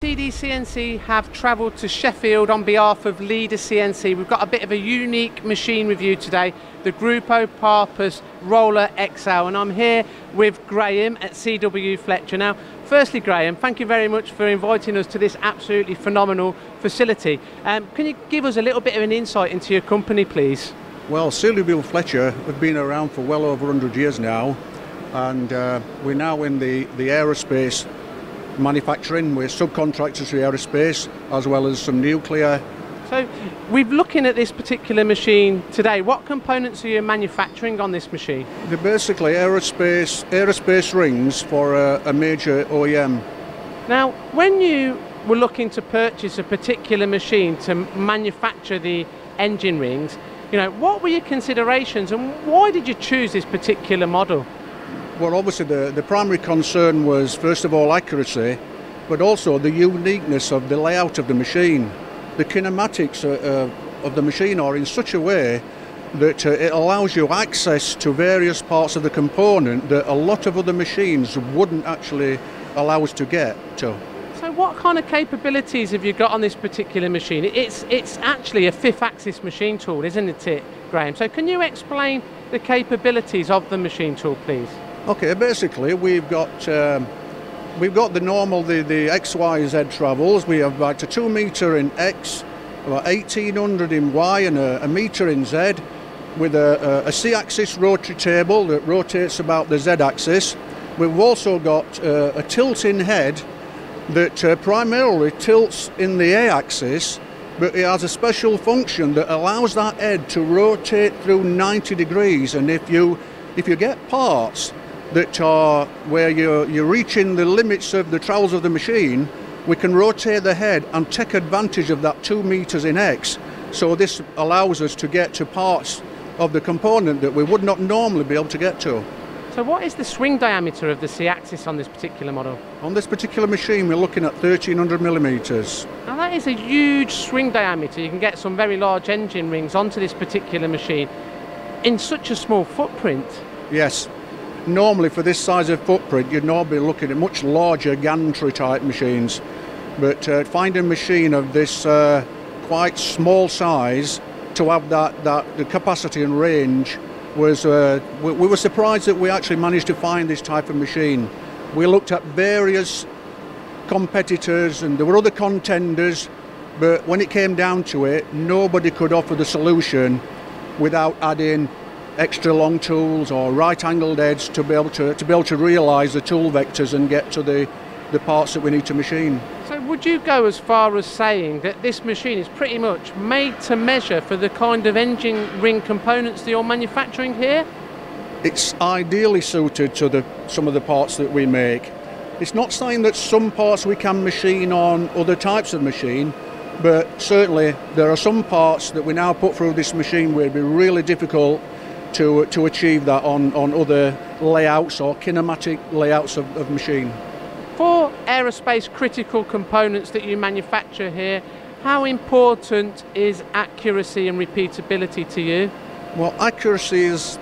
TD CNC have travelled to Sheffield on behalf of Leader CNC. We've got a bit of a unique machine review today, the Gruppo Parpas Roller XL, and I'm here with Graham at CW Fletcher. Now, firstly, Graham, thank you very much for inviting us to this absolutely phenomenal facility. Um, can you give us a little bit of an insight into your company, please? Well, CW Fletcher have been around for well over 100 years now, and uh, we're now in the, the aerospace manufacturing. We're subcontractors to aerospace as well as some nuclear. So we're looking at this particular machine today. What components are you manufacturing on this machine? They're basically aerospace aerospace rings for a, a major OEM. Now, when you were looking to purchase a particular machine to manufacture the engine rings, you know, what were your considerations and why did you choose this particular model? Well, obviously, the, the primary concern was, first of all, accuracy, but also the uniqueness of the layout of the machine. The kinematics uh, uh, of the machine are in such a way that uh, it allows you access to various parts of the component that a lot of other machines wouldn't actually allow us to get to. So what kind of capabilities have you got on this particular machine? It's, it's actually a fifth axis machine tool, isn't it, Graham? So can you explain the capabilities of the machine tool, please? Okay, basically we've got um, we've got the normal the the X Y Z travels. We have about a two meter in X, about 1800 in Y, and a, a meter in Z, with a, a, a C-axis rotary table that rotates about the Z-axis. We've also got uh, a tilting head that uh, primarily tilts in the A-axis, but it has a special function that allows that head to rotate through 90 degrees. And if you if you get parts that are where you're, you're reaching the limits of the travels of the machine, we can rotate the head and take advantage of that two meters in X. So this allows us to get to parts of the component that we would not normally be able to get to. So what is the swing diameter of the C-axis on this particular model? On this particular machine we're looking at 1300 millimeters. Now that is a huge swing diameter. You can get some very large engine rings onto this particular machine in such a small footprint. Yes, normally for this size of footprint, you'd normally be looking at much larger gantry type machines. But uh, finding a machine of this uh, quite small size to have that, that the capacity and range was, uh, we, we were surprised that we actually managed to find this type of machine. We looked at various competitors and there were other contenders, but when it came down to it, nobody could offer the solution without adding extra long tools or right angled heads to be able to, to be able to realise the tool vectors and get to the, the parts that we need to machine. So would you go as far as saying that this machine is pretty much made to measure for the kind of engine ring components that you're manufacturing here? It's ideally suited to the, some of the parts that we make. It's not saying that some parts we can machine on other types of machine, but certainly there are some parts that we now put through this machine where it'd be really difficult to, to achieve that on, on other layouts or kinematic layouts of, of machine. For aerospace critical components that you manufacture here, how important is accuracy and repeatability to you? Well, accuracy is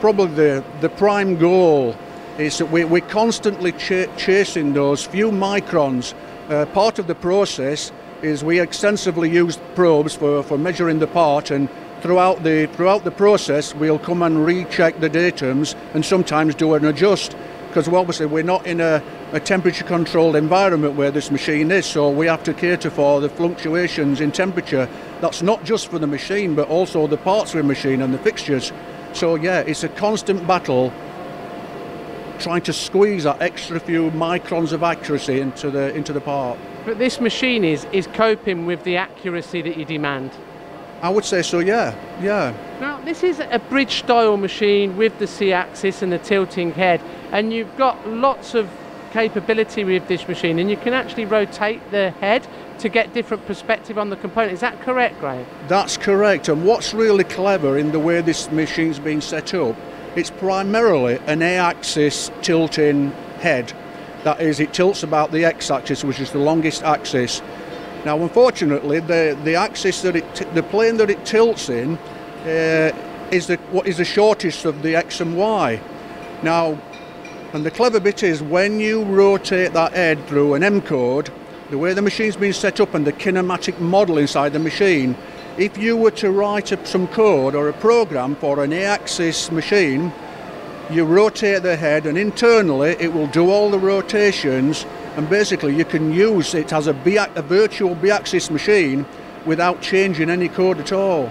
probably the, the prime goal. Is that we, we're constantly ch- chasing those few microns. Uh, part of the process is we extensively use probes for, for measuring the part and throughout the throughout the process we'll come and recheck the datums and sometimes do an adjust because obviously we're not in a, a temperature controlled environment where this machine is so we have to cater for the fluctuations in temperature. That's not just for the machine but also the parts of the machine and the fixtures. So yeah it's a constant battle trying to squeeze that extra few microns of accuracy into the into the part. But this machine is is coping with the accuracy that you demand I would say so, yeah, yeah. Now, this is a bridge style machine with the C axis and the tilting head, and you've got lots of capability with this machine, and you can actually rotate the head to get different perspective on the component. Is that correct, Graham? That's correct, and what's really clever in the way this machine's been set up, it's primarily an A axis tilting head. That is, it tilts about the X axis, which is the longest axis now, unfortunately, the, the axis that it, the plane that it tilts in, uh, is the what is the shortest of the x and y. Now, and the clever bit is when you rotate that head through an M code, the way the machine's been set up and the kinematic model inside the machine, if you were to write a, some code or a program for an A-axis machine, you rotate the head and internally it will do all the rotations and basically you can use it as a, B- a virtual B-axis machine without changing any code at all.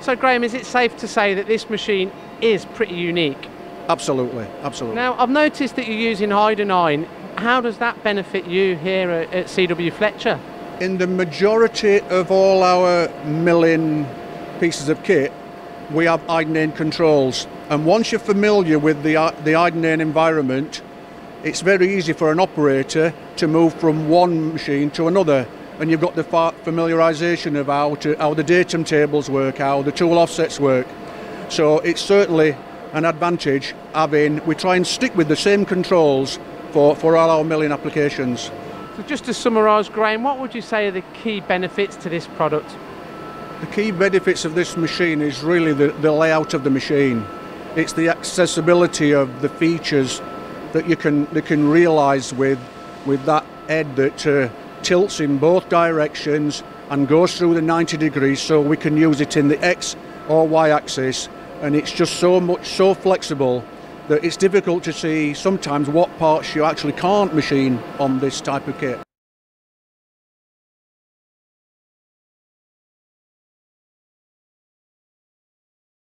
So Graham, is it safe to say that this machine is pretty unique? Absolutely, absolutely. Now, I've noticed that you're using Heidenhain. How does that benefit you here at, CW Fletcher? In the majority of all our milling pieces of kit, we have Heidenhain controls. And once you're familiar with the, the Heidenhain environment, it's very easy for an operator to move from one machine to another. And you've got the familiarisation of how, to, how the datum tables work, how the tool offsets work. So it's certainly an advantage having, we try and stick with the same controls for, for all our milling applications. So just to summarise, Graham, what would you say are the key benefits to this product? The key benefits of this machine is really the, the layout of the machine. It's the accessibility of the features that you can, you can realise with, with that head that uh, tilts in both directions and goes through the 90 degrees so we can use it in the X or Y axis and it's just so much so flexible that it's difficult to see sometimes what parts you actually can't machine on this type of kit.